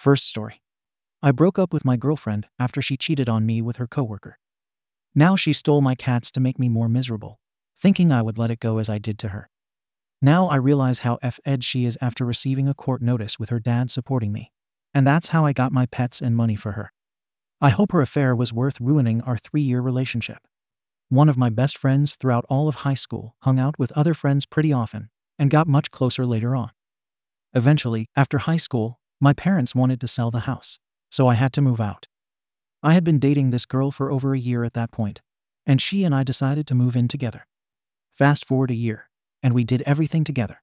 First story. I broke up with my girlfriend after she cheated on me with her coworker. Now she stole my cats to make me more miserable, thinking I would let it go as I did to her. Now I realize how f-ed she is after receiving a court notice with her dad supporting me. And that's how I got my pets and money for her. I hope her affair was worth ruining our three-year relationship. One of my best friends throughout all of high school hung out with other friends pretty often and got much closer later on. Eventually, after high school, my parents wanted to sell the house, so I had to move out. I had been dating this girl for over a year at that point, and she and I decided to move in together. Fast forward a year, and we did everything together.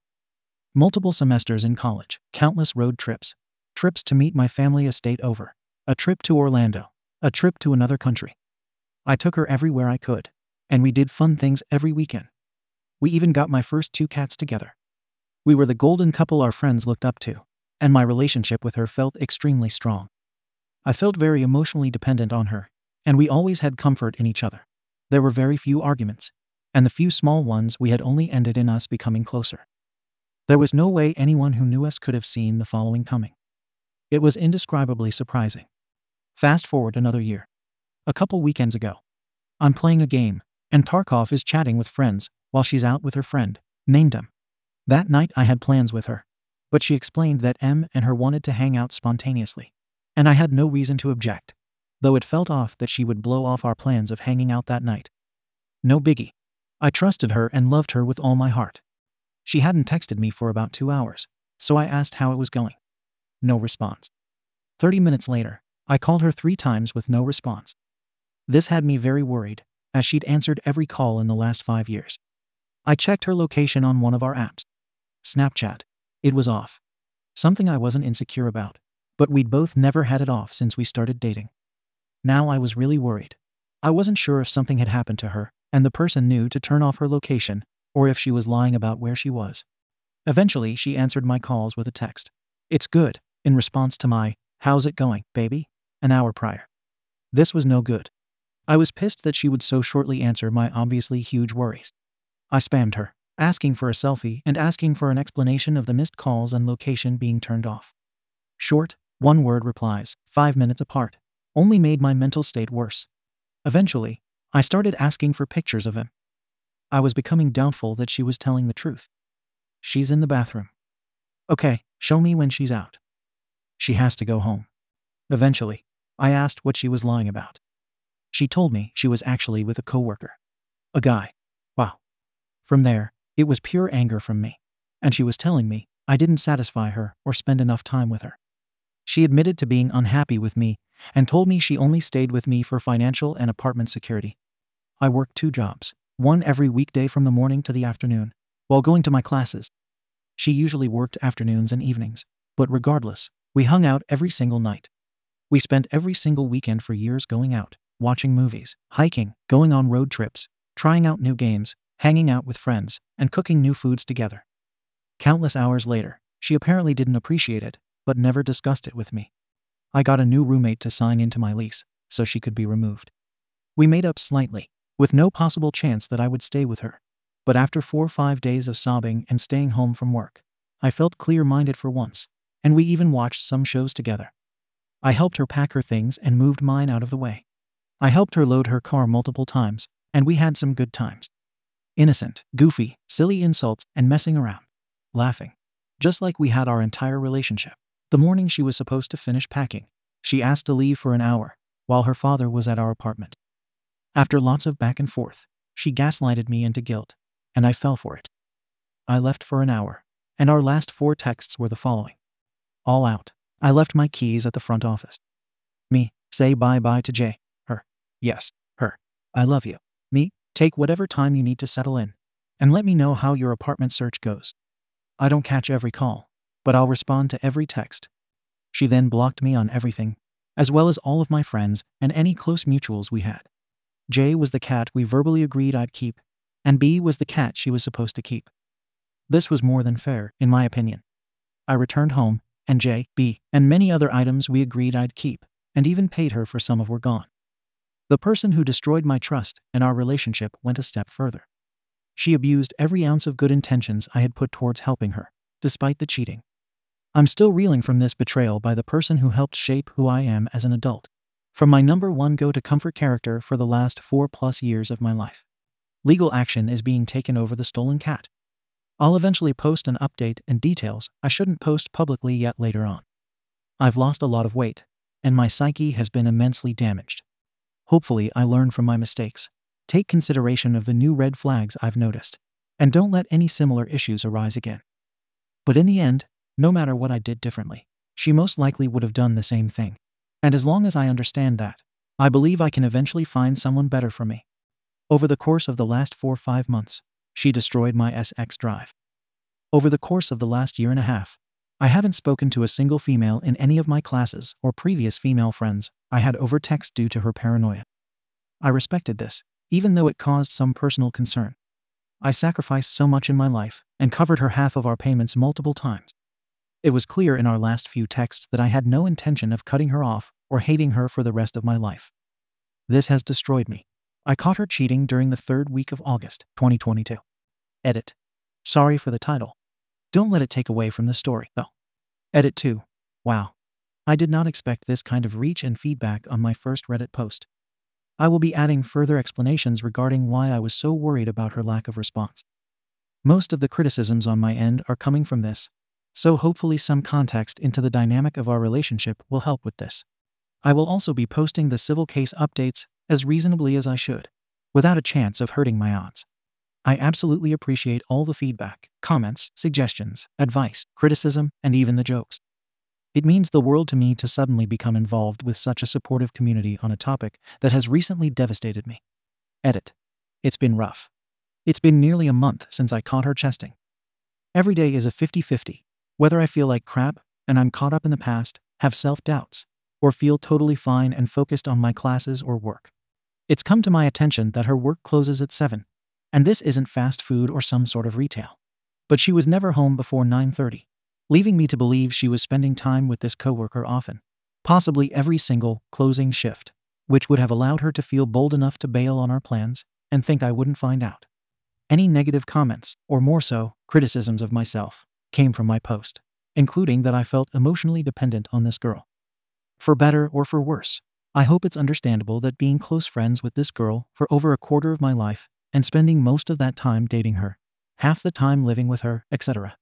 Multiple semesters in college, countless road trips, trips to meet my family estate over, a trip to Orlando, a trip to another country. I took her everywhere I could, and we did fun things every weekend. We even got my first two cats together. We were the golden couple our friends looked up to, and my relationship with her felt extremely strong. I felt very emotionally dependent on her, and we always had comfort in each other. There were very few arguments, and the few small ones we had only ended in us becoming closer. There was no way anyone who knew us could have seen the following coming. It was indescribably surprising. Fast forward another year. A couple weekends ago. I'm playing a game, and Tarkov is chatting with friends while she's out with her friend, named M. That night I had plans with her, but she explained that M and her wanted to hang out spontaneously, and I had no reason to object, though it felt off that she would blow off our plans of hanging out that night. No biggie. I trusted her and loved her with all my heart. She hadn't texted me for about two hours, so I asked how it was going. No response. 30 minutes later, I called her three times with no response. This had me very worried, as she'd answered every call in the last five years. I checked her location on one of our apps, Snapchat. It was off. Something I wasn't insecure about, but we'd both never had it off since we started dating. Now I was really worried. I wasn't sure if something had happened to her, and the person knew to turn off her location, or if she was lying about where she was. Eventually, she answered my calls with a text. It's good, in response to my, How's it going, baby? an hour prior. This was no good. I was pissed that she would so shortly answer my obviously huge worries. I spammed her, asking for a selfie and asking for an explanation of the missed calls and location being turned off. Short, one word replies, five minutes apart, only made my mental state worse. Eventually, I started asking for pictures of him. I was becoming doubtful that she was telling the truth. She's in the bathroom. Okay, show me when she's out. She has to go home. Eventually, I asked what she was lying about. She told me she was actually with a coworker. A guy. Wow. From there, it was pure anger from me. And she was telling me I didn't satisfy her or spend enough time with her. She admitted to being unhappy with me and told me she only stayed with me for financial and apartment security. I worked two jobs, one every weekday from the morning to the afternoon, while going to my classes. She usually worked afternoons and evenings, but regardless, we hung out every single night. We spent every single weekend for years going out, watching movies, hiking, going on road trips, trying out new games, hanging out with friends, and cooking new foods together. Countless hours later, she apparently didn't appreciate it, but never discussed it with me. I got a new roommate to sign into my lease, so she could be removed. We made up slightly, with no possible chance that I would stay with her. But after four or five days of sobbing and staying home from work, I felt clear minded for once, and we even watched some shows together. I helped her pack her things and moved mine out of the way. I helped her load her car multiple times, and we had some good times. Innocent, goofy, silly insults, and messing around. Laughing. Just like we had our entire relationship. The morning she was supposed to finish packing, she asked to leave for an hour, while her father was at our apartment. After lots of back and forth, she gaslighted me into guilt, and I fell for it. I left for an hour, and our last four texts were the following. All out. I left my keys at the front office. Me, say bye bye to Jay. Her. Yes, her. I love you. Me, Take whatever time you need to settle in, and let me know how your apartment search goes. I don't catch every call, but I'll respond to every text. She then blocked me on everything, as well as all of my friends and any close mutuals we had. J was the cat we verbally agreed I'd keep, and B was the cat she was supposed to keep. This was more than fair, in my opinion. I returned home, and J, B, and many other items we agreed I'd keep, and even paid her for some of were gone. The person who destroyed my trust and our relationship went a step further. She abused every ounce of good intentions I had put towards helping her, despite the cheating. I'm still reeling from this betrayal by the person who helped shape who I am as an adult. From my number one go to comfort character for the last four plus years of my life. Legal action is being taken over the stolen cat. I'll eventually post an update and details I shouldn't post publicly yet later on. I've lost a lot of weight, and my psyche has been immensely damaged. Hopefully, I learn from my mistakes. Take consideration of the new red flags I've noticed, and don't let any similar issues arise again. But in the end, no matter what I did differently, she most likely would have done the same thing. And as long as I understand that, I believe I can eventually find someone better for me. Over the course of the last four five months, she destroyed my SX drive. Over the course of the last year and a half, I haven't spoken to a single female in any of my classes or previous female friends I had over text due to her paranoia. I respected this, even though it caused some personal concern. I sacrificed so much in my life and covered her half of our payments multiple times. It was clear in our last few texts that I had no intention of cutting her off or hating her for the rest of my life. This has destroyed me. I caught her cheating during the third week of August, 2022. Edit. Sorry for the title. Don't let it take away from the story, though. Edit 2. Wow. I did not expect this kind of reach and feedback on my first Reddit post. I will be adding further explanations regarding why I was so worried about her lack of response. Most of the criticisms on my end are coming from this, so hopefully some context into the dynamic of our relationship will help with this. I will also be posting the civil case updates as reasonably as I should, without a chance of hurting my odds. I absolutely appreciate all the feedback, comments, suggestions, advice, criticism, and even the jokes. It means the world to me to suddenly become involved with such a supportive community on a topic that has recently devastated me. Edit. It's been rough. It's been nearly a month since I caught her chesting. Every day is a 50 50. Whether I feel like crap and I'm caught up in the past, have self doubts, or feel totally fine and focused on my classes or work. It's come to my attention that her work closes at 7, and this isn't fast food or some sort of retail. But she was never home before 9:30, leaving me to believe she was spending time with this coworker often, possibly every single closing shift, which would have allowed her to feel bold enough to bail on our plans and think I wouldn't find out. Any negative comments, or more so, criticisms of myself, came from my post, including that I felt emotionally dependent on this girl. For better or for worse, I hope it's understandable that being close friends with this girl for over a quarter of my life and spending most of that time dating her, half the time living with her, etc.,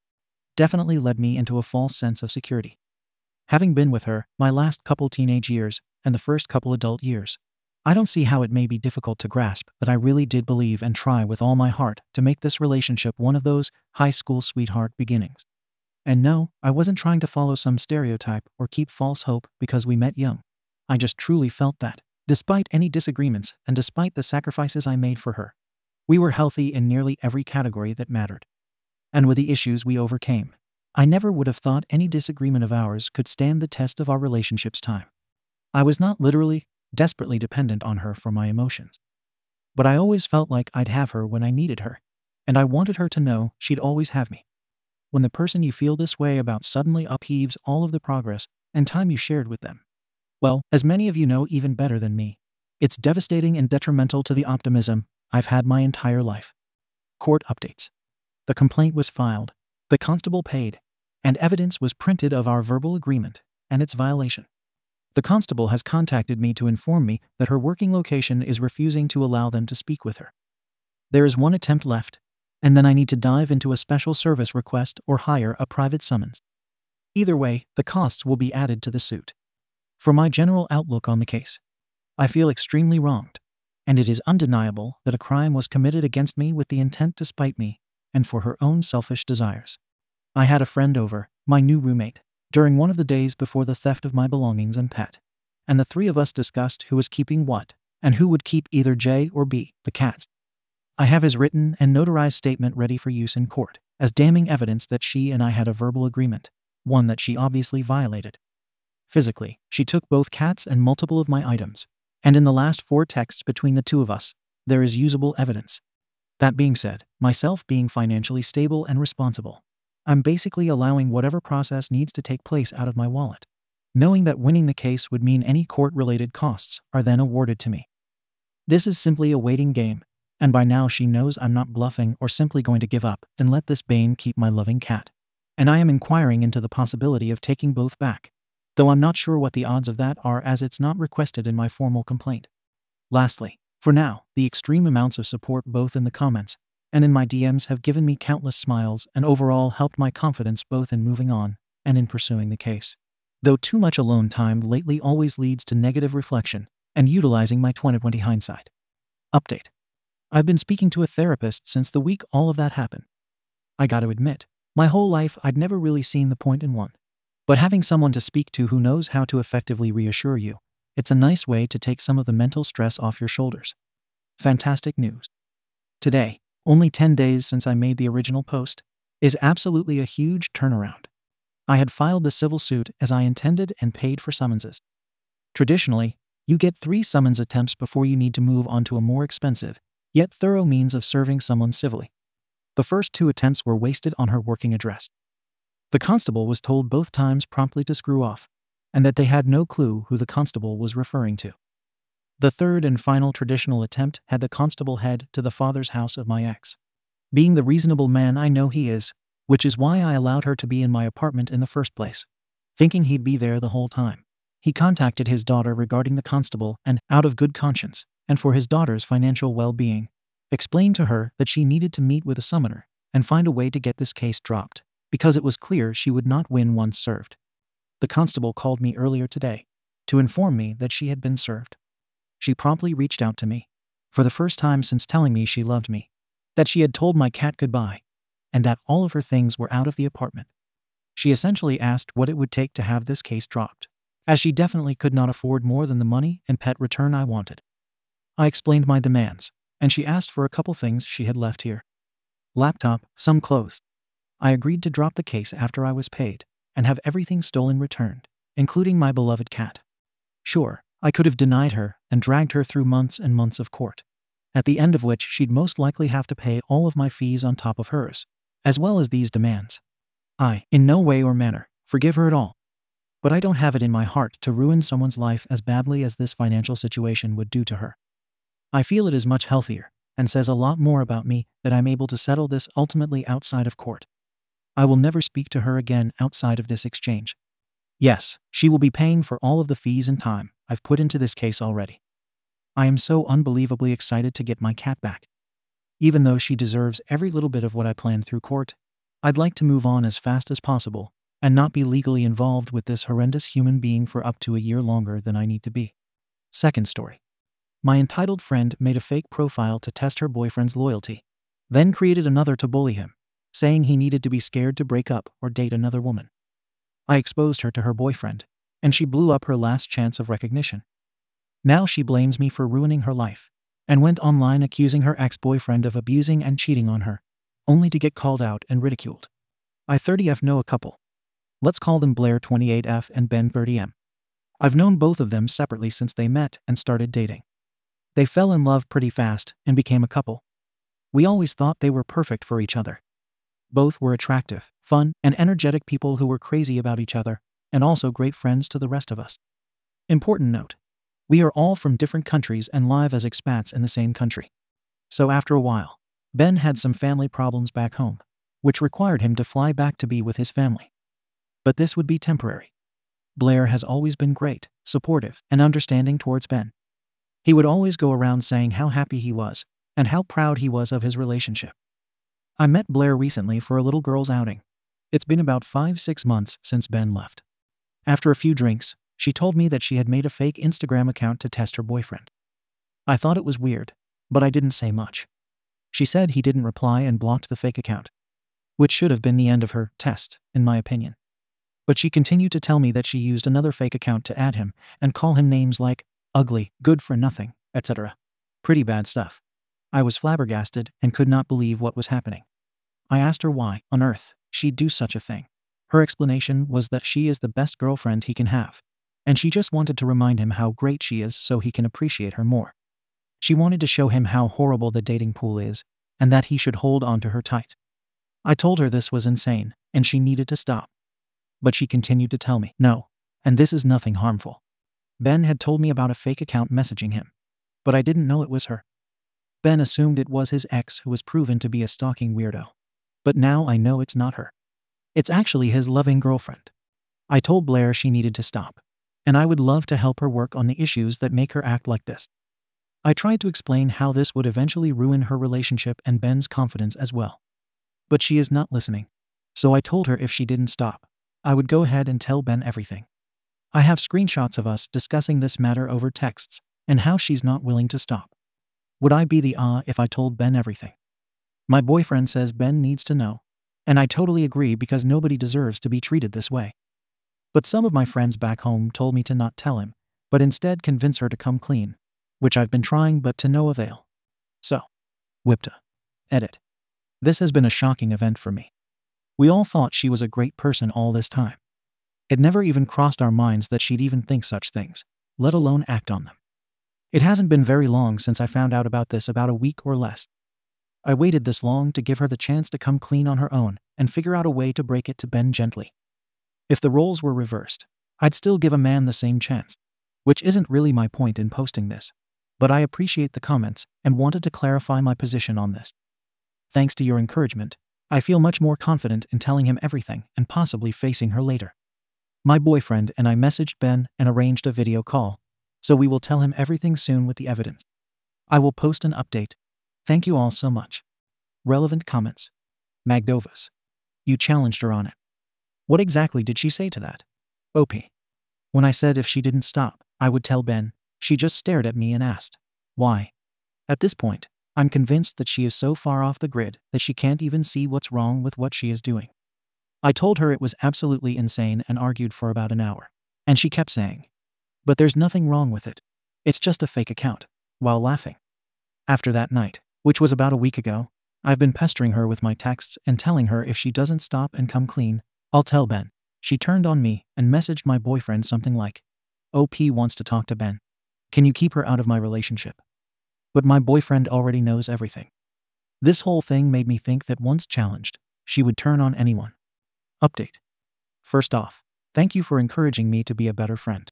definitely led me into a false sense of security. Having been with her my last couple teenage years and the first couple adult years, I don't see how it may be difficult to grasp that I really did believe and try with all my heart to make this relationship one of those high school sweetheart beginnings. And no, I wasn't trying to follow some stereotype or keep false hope because we met young. I just truly felt that, despite any disagreements and despite the sacrifices I made for her, we were healthy in nearly every category that mattered. And with the issues we overcame, I never would have thought any disagreement of ours could stand the test of our relationship's time. I was not literally, desperately dependent on her for my emotions. But I always felt like I'd have her when I needed her, and I wanted her to know she'd always have me. When the person you feel this way about suddenly upheaves all of the progress and time you shared with them, well, as many of you know even better than me, it's devastating and detrimental to the optimism I've had my entire life. Court updates. The complaint was filed, the constable paid, and evidence was printed of our verbal agreement and its violation. The constable has contacted me to inform me that her working location is refusing to allow them to speak with her. There is one attempt left, and then I need to dive into a special service request or hire a private summons. Either way, the costs will be added to the suit. For my general outlook on the case, I feel extremely wronged, and it is undeniable that a crime was committed against me with the intent to spite me and for her own selfish desires. I had a friend over, my new roommate, during one of the days before the theft of my belongings and pet, and the three of us discussed who was keeping what and who would keep either J or B, the cats. I have his written and notarized statement ready for use in court as damning evidence that she and I had a verbal agreement, one that she obviously violated. Physically, she took both cats and multiple of my items, and in the last four texts between the two of us, there is usable evidence. That being said, myself being financially stable and responsible, I'm basically allowing whatever process needs to take place out of my wallet, knowing that winning the case would mean any court related costs are then awarded to me. This is simply a waiting game, and by now she knows I'm not bluffing or simply going to give up and let this Bane keep my loving cat. and I am inquiring into the possibility of taking both back, though I'm not sure what the odds of that are as it's not requested in my formal complaint. Lastly, for now, the extreme amounts of support both in the comments and in my DMs have given me countless smiles and overall helped my confidence both in moving on and in pursuing the case. Though too much alone time lately always leads to negative reflection and utilizing my 2020 hindsight. Update. I've been speaking to a therapist since the week all of that happened. I gotta admit, my whole life I'd never really seen the point in one. But having someone to speak to who knows how to effectively reassure you, it's a nice way to take some of the mental stress off your shoulders. Fantastic news. Today, only 10 days since I made the original post, is absolutely a huge turnaround. I had filed the civil suit as I intended and paid for summonses. Traditionally, you get three summons attempts before you need to move on to a more expensive, yet thorough means of serving someone civilly. The first two attempts were wasted on her working address. The constable was told both times promptly to screw off, and that they had no clue who the constable was referring to. The third and final traditional attempt had the constable head to the father's house of my ex. Being the reasonable man I know he is, which is why I allowed her to be in my apartment in the first place, thinking he'd be there the whole time. He contacted his daughter regarding the constable and, out of good conscience, and for his daughter's financial well being, explained to her that she needed to meet with a summoner and find a way to get this case dropped, because it was clear she would not win once served. The constable called me earlier today to inform me that she had been served. She promptly reached out to me, for the first time since telling me she loved me, that she had told my cat goodbye, and that all of her things were out of the apartment. She essentially asked what it would take to have this case dropped, as she definitely could not afford more than the money and pet return I wanted. I explained my demands, and she asked for a couple things she had left here. Laptop, some clothes. I agreed to drop the case after I was paid and have everything stolen returned, including my beloved cat. Sure, I could have denied her and dragged her through months and months of court, at the end of which she'd most likely have to pay all of my fees on top of hers as well as these demands. I, in no way or manner, forgive her at all. But I don't have it in my heart to ruin someone's life as badly as this financial situation would do to her. I feel it is much healthier and says a lot more about me that I'm able to settle this ultimately outside of court. I will never speak to her again outside of this exchange. Yes, she will be paying for all of the fees and time I've put into this case already. I am so unbelievably excited to get my cat back. Even though she deserves every little bit of what I planned through court, I'd like to move on as fast as possible and not be legally involved with this horrendous human being for up to a year longer than I need to be. Second story. My entitled friend made a fake profile to test her boyfriend's loyalty, then created another to bully him, saying he needed to be scared to break up or date another woman. I exposed her to her boyfriend, and she blew up her last chance of recognition. Now she blames me for ruining her life and went online accusing her ex boyfriend of abusing and cheating on her, only to get called out and ridiculed. I 30F know a couple. Let's call them Blair 28F and Ben 30M. I've known both of them separately since they met and started dating. They fell in love pretty fast and became a couple. We always thought they were perfect for each other. Both were attractive, fun, and energetic people who were crazy about each other, and also great friends to the rest of us. Important note we are all from different countries and live as expats in the same country. So after a while, Ben had some family problems back home, which required him to fly back to be with his family. But this would be temporary. Blair has always been great, supportive, and understanding towards Ben. He would always go around saying how happy he was and how proud he was of his relationship. I met Blair recently for a little girl's outing. It's been about five, six months since Ben left. After a few drinks, she told me that she had made a fake Instagram account to test her boyfriend. I thought it was weird, but I didn't say much. She said he didn't reply and blocked the fake account, which should have been the end of her test, in my opinion. But she continued to tell me that she used another fake account to add him and call him names like ugly, good for nothing, etc. Pretty bad stuff. I was flabbergasted and could not believe what was happening. I asked her why, on earth, she'd do such a thing. Her explanation was that she is the best girlfriend he can have, and she just wanted to remind him how great she is so he can appreciate her more. She wanted to show him how horrible the dating pool is and that he should hold on to her tight. I told her this was insane and she needed to stop. But she continued to tell me, no, and this is nothing harmful. Ben had told me about a fake account messaging him, but I didn't know it was her. Ben assumed it was his ex who was proven to be a stalking weirdo. But now I know it's not her. It's actually his loving girlfriend. I told Blair she needed to stop, and I would love to help her work on the issues that make her act like this. I tried to explain how this would eventually ruin her relationship and Ben's confidence as well. But she is not listening, so I told her if she didn't stop, I would go ahead and tell Ben everything. I have screenshots of us discussing this matter over texts and how she's not willing to stop. Would I be the ah if I told Ben everything? My boyfriend says Ben needs to know, and I totally agree because nobody deserves to be treated this way. But some of my friends back home told me to not tell him, but instead convince her to come clean, which I've been trying but to no avail. So, Whipta. Edit. This has been a shocking event for me. We all thought she was a great person all this time. It never even crossed our minds that she'd even think such things, let alone act on them. It hasn't been very long since I found out about this about a week or less. I waited this long to give her the chance to come clean on her own and figure out a way to break it to Ben gently. If the roles were reversed, I'd still give a man the same chance, which isn't really my point in posting this. But I appreciate the comments and wanted to clarify my position on this. Thanks to your encouragement, I feel much more confident in telling him everything and possibly facing her later. My boyfriend and I messaged Ben and arranged a video call, so we will tell him everything soon with the evidence. I will post an update Thank you all so much. Relevant comments. Magdovas. You challenged her on it. What exactly did she say to that? OP. When I said if she didn't stop, I would tell Ben, she just stared at me and asked, Why? At this point, I'm convinced that she is so far off the grid that she can't even see what's wrong with what she is doing. I told her it was absolutely insane and argued for about an hour. And she kept saying, But there's nothing wrong with it. It's just a fake account, while laughing. After that night, which was about a week ago, I've been pestering her with my texts and telling her if she doesn't stop and come clean, I'll tell Ben. She turned on me and messaged my boyfriend something like, OP wants to talk to Ben. Can you keep her out of my relationship? But my boyfriend already knows everything. This whole thing made me think that once challenged, she would turn on anyone. Update. First off, thank you for encouraging me to be a better friend.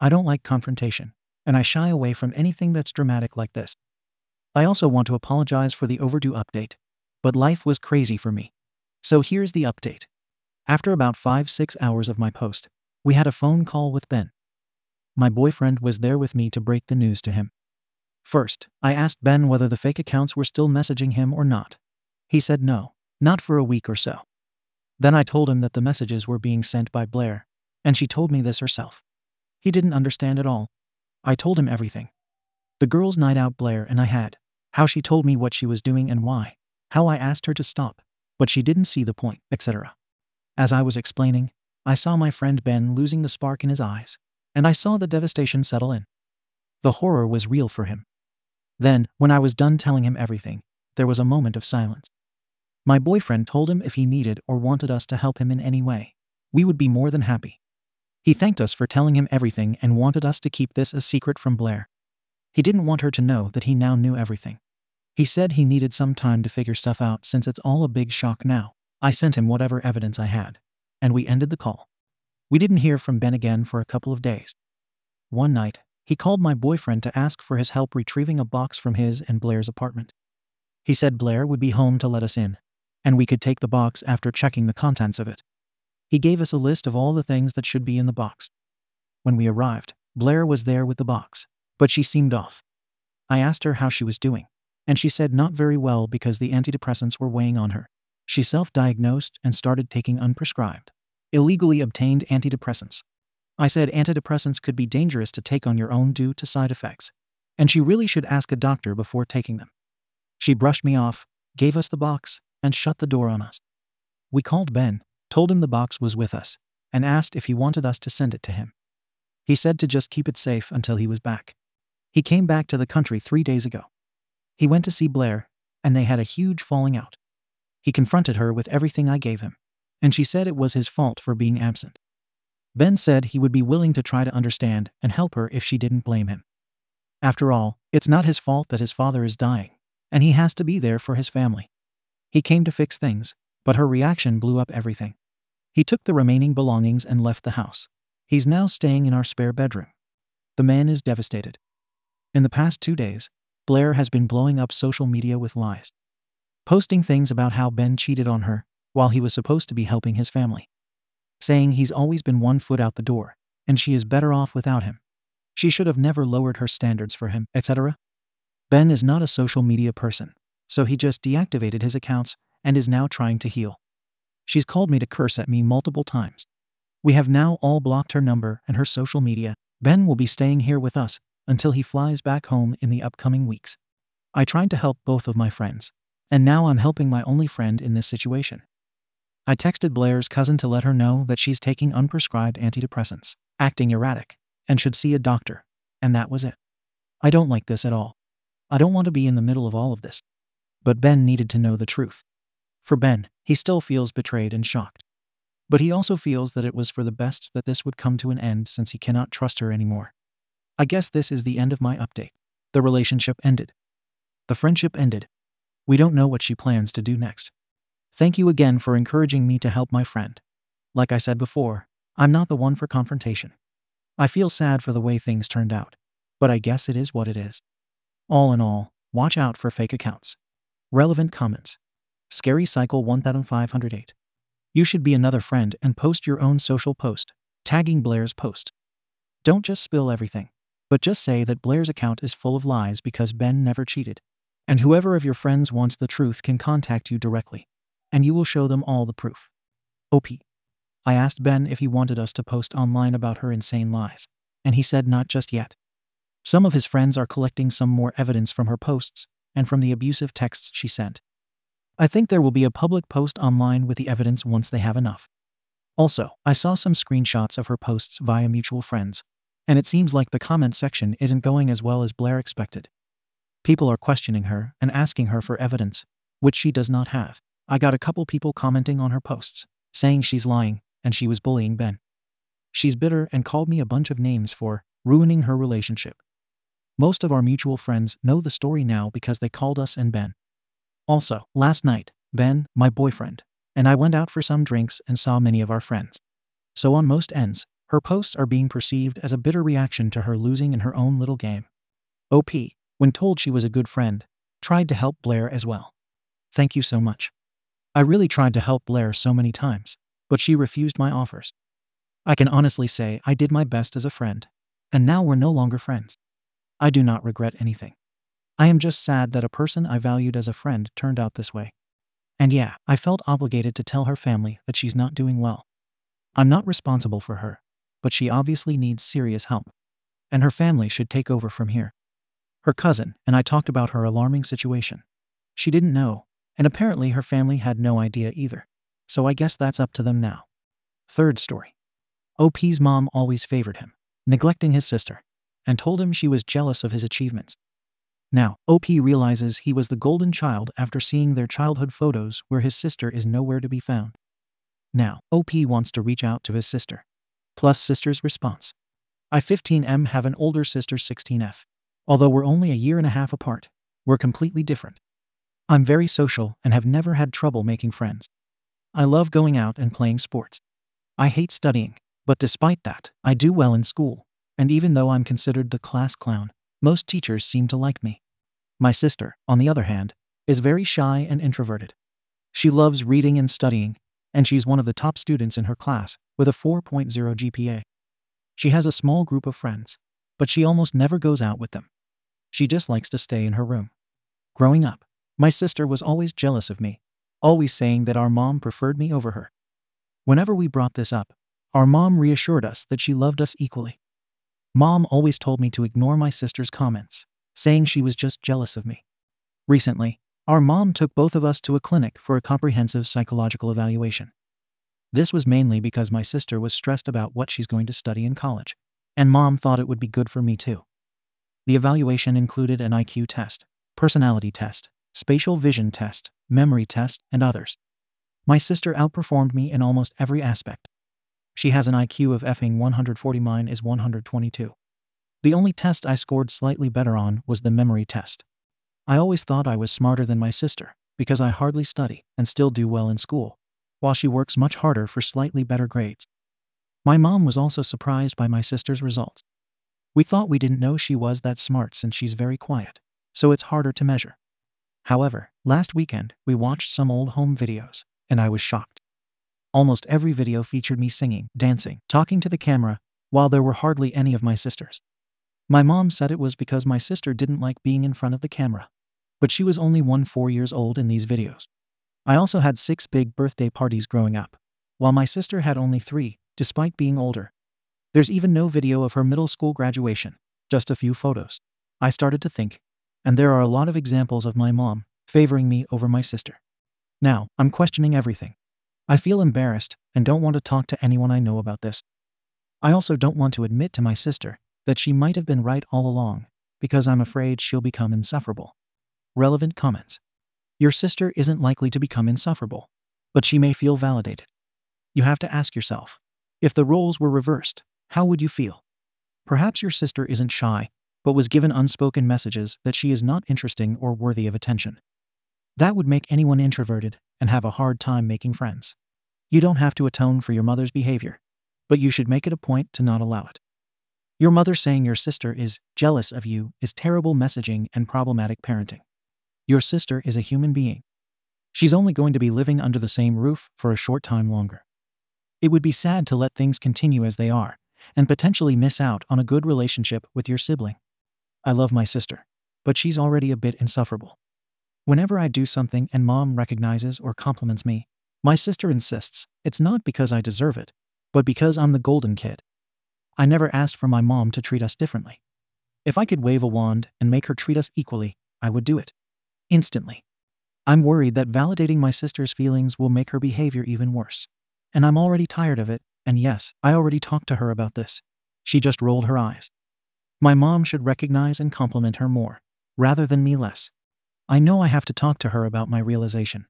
I don't like confrontation, and I shy away from anything that's dramatic like this. I also want to apologize for the overdue update, but life was crazy for me. So here's the update. After about 5-6 hours of my post, we had a phone call with Ben. My boyfriend was there with me to break the news to him. First, I asked Ben whether the fake accounts were still messaging him or not. He said no, not for a week or so. Then I told him that the messages were being sent by Blair, and she told me this herself. He didn't understand at all. I told him everything. The girls' night out Blair and I had, how she told me what she was doing and why, how I asked her to stop, but she didn't see the point, etc. As I was explaining, I saw my friend Ben losing the spark in his eyes, and I saw the devastation settle in. The horror was real for him. Then, when I was done telling him everything, there was a moment of silence. My boyfriend told him if he needed or wanted us to help him in any way, we would be more than happy. He thanked us for telling him everything and wanted us to keep this a secret from Blair. He didn't want her to know that he now knew everything. He said he needed some time to figure stuff out since it's all a big shock now. I sent him whatever evidence I had, and we ended the call. We didn't hear from Ben again for a couple of days. One night, he called my boyfriend to ask for his help retrieving a box from his and Blair's apartment. He said Blair would be home to let us in, and we could take the box after checking the contents of it. He gave us a list of all the things that should be in the box. When we arrived, Blair was there with the box, but she seemed off. I asked her how she was doing and she said not very well because the antidepressants were weighing on her. She self diagnosed and started taking unprescribed, illegally obtained antidepressants. I said antidepressants could be dangerous to take on your own due to side effects, and she really should ask a doctor before taking them. She brushed me off, gave us the box, and shut the door on us. We called Ben, told him the box was with us, and asked if he wanted us to send it to him. He said to just keep it safe until he was back. He came back to the country three days ago. He went to see Blair, and they had a huge falling out. He confronted her with everything I gave him, and she said it was his fault for being absent. Ben said he would be willing to try to understand and help her if she didn't blame him. After all, it's not his fault that his father is dying, and he has to be there for his family. He came to fix things, but her reaction blew up everything. He took the remaining belongings and left the house. He's now staying in our spare bedroom. The man is devastated. In the past two days, Blair has been blowing up social media with lies. Posting things about how Ben cheated on her, while he was supposed to be helping his family, saying he's always been one foot out the door, and she is better off without him. She should have never lowered her standards for him, etc. Ben is not a social media person, so he just deactivated his accounts and is now trying to heal. She's called me to curse at me multiple times. We have now all blocked her number and her social media. Ben will be staying here with us until he flies back home in the upcoming weeks. I tried to help both of my friends, and now I'm helping my only friend in this situation. I texted Blair's cousin to let her know that she's taking unprescribed antidepressants, acting erratic, and should see a doctor, and that was it. I don't like this at all. I don't want to be in the middle of all of this. But Ben needed to know the truth. For Ben, he still feels betrayed and shocked. But he also feels that it was for the best that this would come to an end since he cannot trust her anymore. I guess this is the end of my update. The relationship ended. The friendship ended. We don't know what she plans to do next. Thank you again for encouraging me to help my friend. Like I said before, I'm not the one for confrontation. I feel sad for the way things turned out, but I guess it is what it is. All in all, watch out for fake accounts. Relevant comments. Scary Cycle 1508. You should be another friend and post your own social post, tagging Blair's post. Don't just spill everything. But just say that Blair's account is full of lies because Ben never cheated. And whoever of your friends wants the truth can contact you directly, and you will show them all the proof. OP. I asked Ben if he wanted us to post online about her insane lies, and he said not just yet. Some of his friends are collecting some more evidence from her posts and from the abusive texts she sent. I think there will be a public post online with the evidence once they have enough. Also, I saw some screenshots of her posts via mutual friends, and it seems like the comment section isn't going as well as Blair expected. People are questioning her and asking her for evidence, which she does not have. I got a couple people commenting on her posts, saying she's lying and she was bullying Ben. She's bitter and called me a bunch of names for ruining her relationship. Most of our mutual friends know the story now because they called us and Ben. Also, last night, Ben, my boyfriend, and I went out for some drinks and saw many of our friends. So on most ends, her posts are being perceived as a bitter reaction to her losing in her own little game. OP, when told she was a good friend, tried to help Blair as well. Thank you so much. I really tried to help Blair so many times, but she refused my offers. I can honestly say I did my best as a friend, and now we're no longer friends. I do not regret anything. I am just sad that a person I valued as a friend turned out this way. And yeah, I felt obligated to tell her family that she's not doing well. I'm not responsible for her, but she obviously needs serious help. And her family should take over from here. Her cousin and I talked about her alarming situation. She didn't know, and apparently her family had no idea either. So I guess that's up to them now. Third story. OP's mom always favored him, neglecting his sister, and told him she was jealous of his achievements. Now, OP realizes he was the golden child after seeing their childhood photos where his sister is nowhere to be found. Now, OP wants to reach out to his sister, plus sister's response. I 15M have an older sister 16F. Although we're only a year and a half apart, we're completely different. I'm very social and have never had trouble making friends. I love going out and playing sports. I hate studying, but despite that, I do well in school, and even though I'm considered the class clown, most teachers seem to like me. My sister, on the other hand, is very shy and introverted. She loves reading and studying, and she's one of the top students in her class with a 4.0 GPA. She has a small group of friends, but she almost never goes out with them. She just likes to stay in her room. Growing up, my sister was always jealous of me, always saying that our mom preferred me over her. Whenever we brought this up, our mom reassured us that she loved us equally. Mom always told me to ignore my sister's comments, saying she was just jealous of me. Recently, our mom took both of us to a clinic for a comprehensive psychological evaluation. This was mainly because my sister was stressed about what she's going to study in college, and mom thought it would be good for me too. The evaluation included an IQ test, personality test, spatial vision test, memory test, and others. My sister outperformed me in almost every aspect. She has an IQ of effing 140, mine is 122. The only test I scored slightly better on was the memory test. I always thought I was smarter than my sister because I hardly study and still do well in school while she works much harder for slightly better grades. My mom was also surprised by my sister's results. We thought we didn't know she was that smart since she's very quiet, so it's harder to measure. However, last weekend, we watched some old home videos, and I was shocked. Almost every video featured me singing, dancing, talking to the camera, while there were hardly any of my sisters. My mom said it was because my sister didn't like being in front of the camera. But she was only one four years old in these videos. I also had six big birthday parties growing up, while my sister had only three, despite being older. There's even no video of her middle school graduation, just a few photos. I started to think, and there are a lot of examples of my mom favoring me over my sister. Now, I'm questioning everything. I feel embarrassed and don't want to talk to anyone I know about this. I also don't want to admit to my sister that she might have been right all along because I'm afraid she'll become insufferable. Relevant comments. Your sister isn't likely to become insufferable, but she may feel validated. You have to ask yourself if the roles were reversed, how would you feel? Perhaps your sister isn't shy, but was given unspoken messages that she is not interesting or worthy of attention. That would make anyone introverted and have a hard time making friends. You don't have to atone for your mother's behavior, but you should make it a point to not allow it. Your mother saying your sister is jealous of you is terrible messaging and problematic parenting. Your sister is a human being. She's only going to be living under the same roof for a short time longer. It would be sad to let things continue as they are and potentially miss out on a good relationship with your sibling. I love my sister, but she's already a bit insufferable. Whenever I do something and mom recognizes or compliments me, my sister insists it's not because I deserve it, but because I'm the golden kid. I never asked for my mom to treat us differently. If I could wave a wand and make her treat us equally, I would do it. Instantly. I'm worried that validating my sister's feelings will make her behavior even worse. And I'm already tired of it, and yes, I already talked to her about this. She just rolled her eyes. My mom should recognize and compliment her more, rather than me less. I know I have to talk to her about my realization.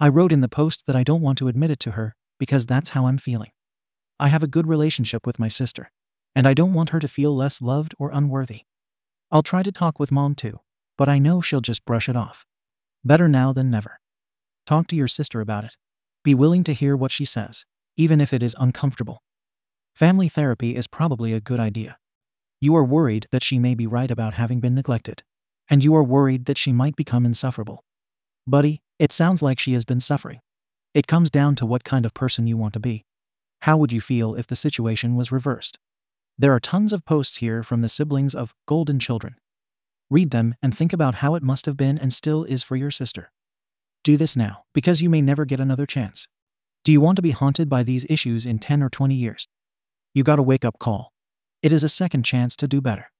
I wrote in the post that I don't want to admit it to her because that's how I'm feeling. I have a good relationship with my sister, and I don't want her to feel less loved or unworthy. I'll try to talk with mom too, but I know she'll just brush it off. Better now than never. Talk to your sister about it. Be willing to hear what she says, even if it is uncomfortable. Family therapy is probably a good idea. You are worried that she may be right about having been neglected, and you are worried that she might become insufferable. Buddy, it sounds like she has been suffering. It comes down to what kind of person you want to be. How would you feel if the situation was reversed? There are tons of posts here from the siblings of Golden Children. Read them and think about how it must have been and still is for your sister. Do this now, because you may never get another chance. Do you want to be haunted by these issues in 10 or 20 years? You got a wake up call. It is a second chance to do better.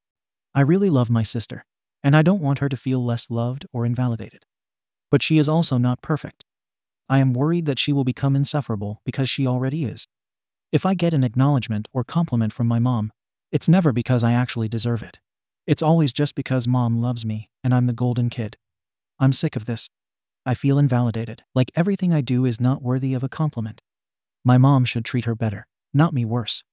I really love my sister and I don't want her to feel less loved or invalidated. But she is also not perfect. I am worried that she will become insufferable because she already is. If I get an acknowledgement or compliment from my mom, it's never because I actually deserve it. It's always just because mom loves me and I'm the golden kid. I'm sick of this. I feel invalidated, like everything I do is not worthy of a compliment. My mom should treat her better, not me worse.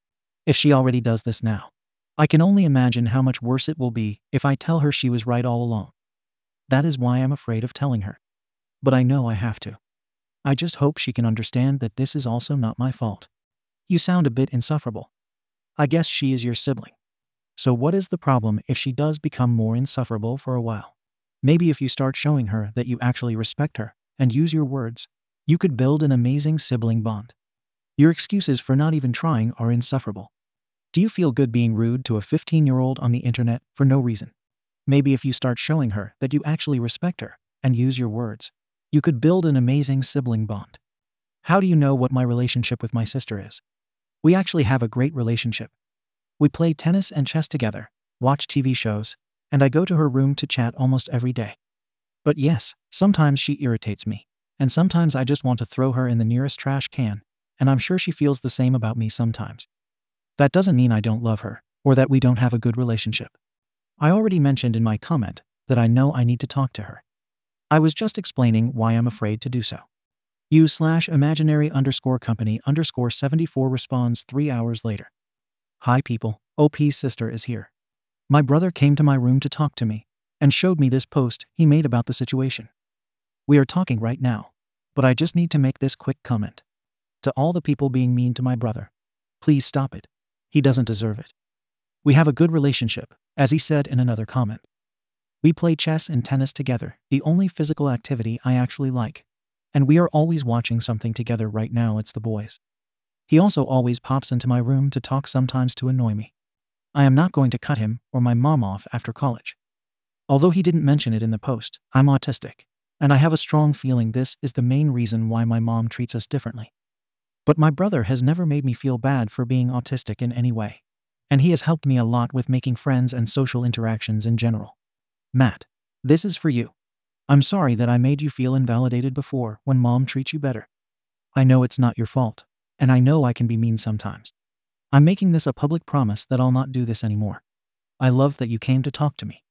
If she already does this now. I can only imagine how much worse it will be if I tell her she was right all along. That is why I'm afraid of telling her. But I know I have to. I just hope she can understand that this is also not my fault. You sound a bit insufferable. I guess she is your sibling. So what is the problem if she does become more insufferable for a while? Maybe if you start showing her that you actually respect her and use your words, you could build an amazing sibling bond. Your excuses for not even trying are insufferable. Do you feel good being rude to a 15 year old on the internet for no reason? Maybe if you start showing her that you actually respect her and use your words, you could build an amazing sibling bond. How do you know what my relationship with my sister is? We actually have a great relationship. We play tennis and chess together, watch TV shows, and I go to her room to chat almost every day. But yes, sometimes she irritates me, and sometimes I just want to throw her in the nearest trash can, and I'm sure she feels the same about me sometimes. That doesn't mean I don't love her, or that we don't have a good relationship. I already mentioned in my comment that I know I need to talk to her. I was just explaining why I'm afraid to do so. U slash imaginary underscore company underscore 74 responds three hours later. Hi people, OP's sister is here. My brother came to my room to talk to me and showed me this post he made about the situation. We are talking right now, but I just need to make this quick comment. To all the people being mean to my brother, please stop it. He doesn't deserve it. We have a good relationship, as he said in another comment. We play chess and tennis together, the only physical activity I actually like. And we are always watching something together right now, it's the boys. He also always pops into my room to talk sometimes to annoy me. I am not going to cut him or my mom off after college. Although he didn't mention it in the post, I'm autistic, and I have a strong feeling this is the main reason why my mom treats us differently. But my brother has never made me feel bad for being autistic in any way, and he has helped me a lot with making friends and social interactions in general. Matt, this is for you. I'm sorry that I made you feel invalidated before when mom treats you better. I know it's not your fault, and I know I can be mean sometimes. I'm making this a public promise that I'll not do this anymore. I love that you came to talk to me.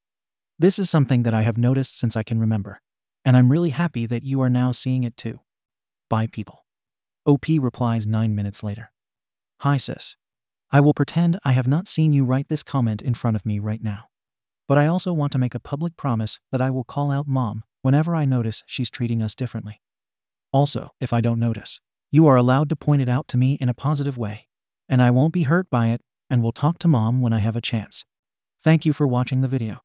This is something that I have noticed since I can remember, and I'm really happy that you are now seeing it too. Bye, people. OP replies nine minutes later. Hi, sis. I will pretend I have not seen you write this comment in front of me right now. But I also want to make a public promise that I will call out mom whenever I notice she's treating us differently. Also, if I don't notice, you are allowed to point it out to me in a positive way, and I won't be hurt by it and will talk to mom when I have a chance. Thank you for watching the video.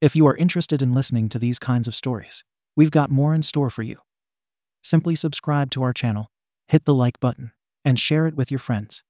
If you are interested in listening to these kinds of stories, we've got more in store for you. Simply subscribe to our channel, hit the like button, and share it with your friends.